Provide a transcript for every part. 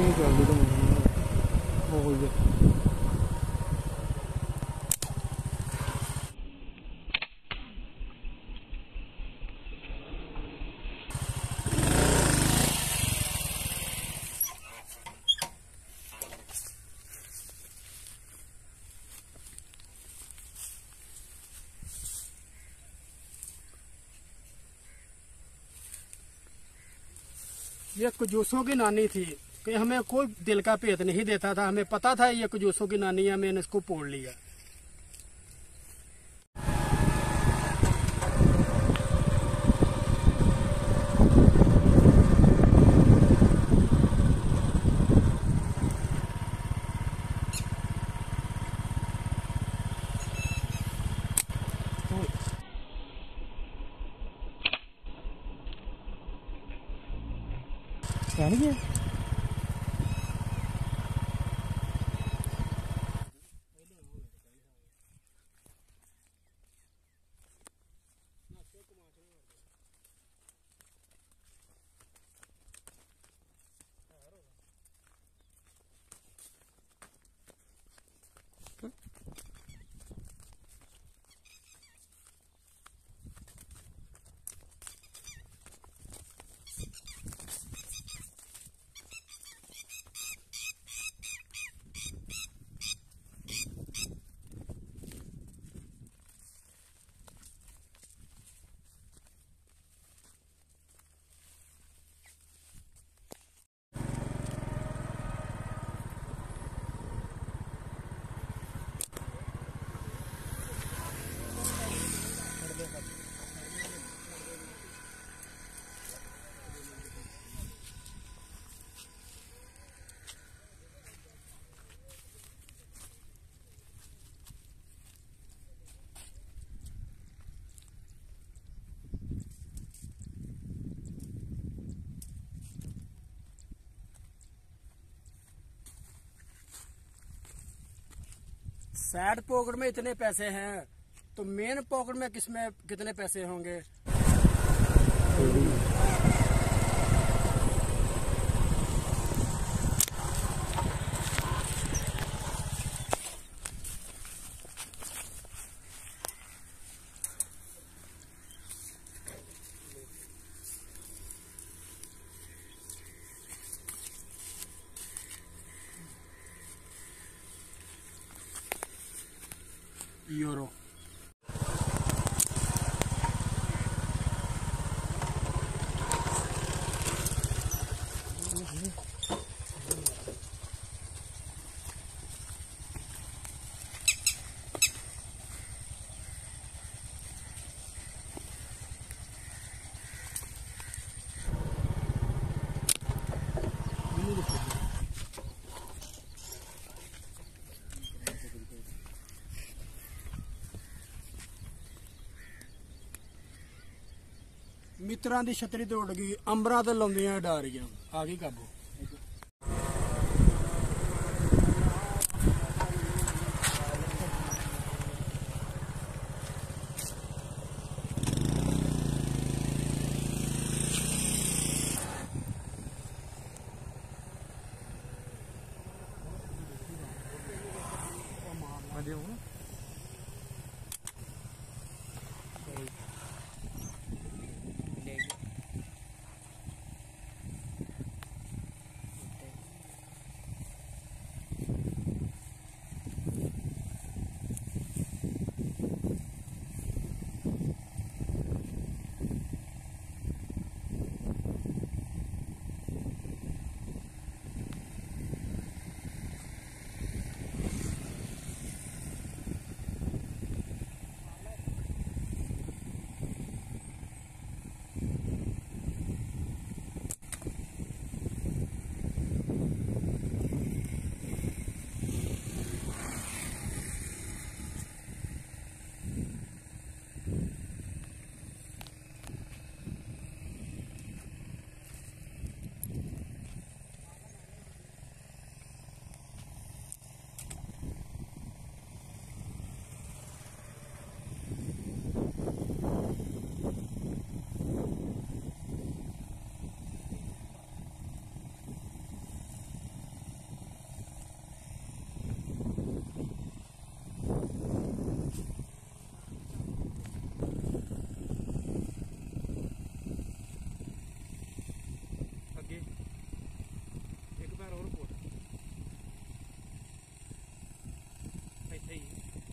नहीं कर ये कुजूसों की नानी थी। कि हमें कोई दिल का भेद नहीं देता था। हमें पता था ये कुजूसों की नानी है, मैंने इसको पोड़ लिया। नहीं है सैड पॉकेट में इतने पैसे हैं तो मेन पॉकेट में किसमें कितने पैसे होंगे? Io Euro. ਮਿੱਤਰਾਂ ਦੀ ਛਤਰੀ ਤੇ ਉੱਡ ਗਈ ਅੰਬਰਾਂ ਤੇ ਲਾਉਂਦੀਆਂ ਡਾਰੀਆਂ। ਆ ਗਈ ਕਾਬੂ।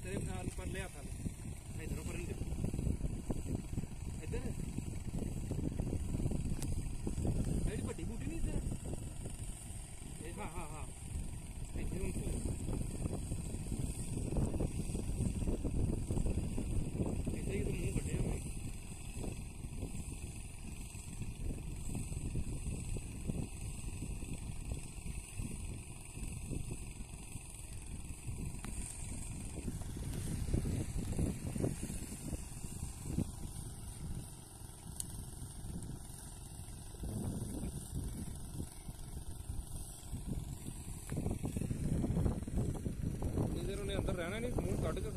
करीब पर लिया था। ਇਧਰ ਅੰਦਰ ਰਹਿਣਾ ਨਹੀਂ ਮੂੰਹ ਕੱਢ ਕੇ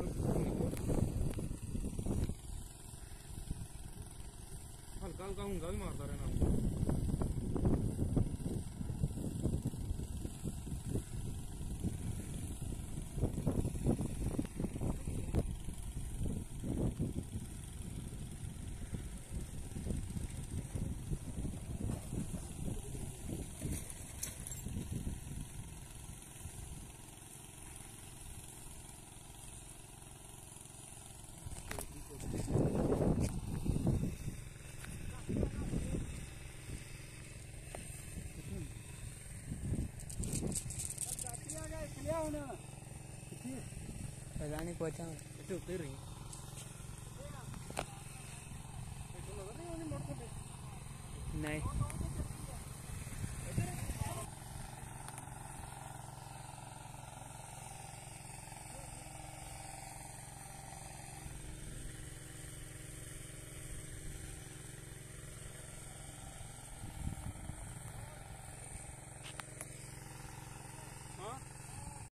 ਹਲਕਾ ਹਲਕਾ ਹੁੰਦਾ ਵੀ ਮਾਰਦਾ ਰਹਿਣਾ। ना पता नहीं पहुँचा उतर रही नहीं।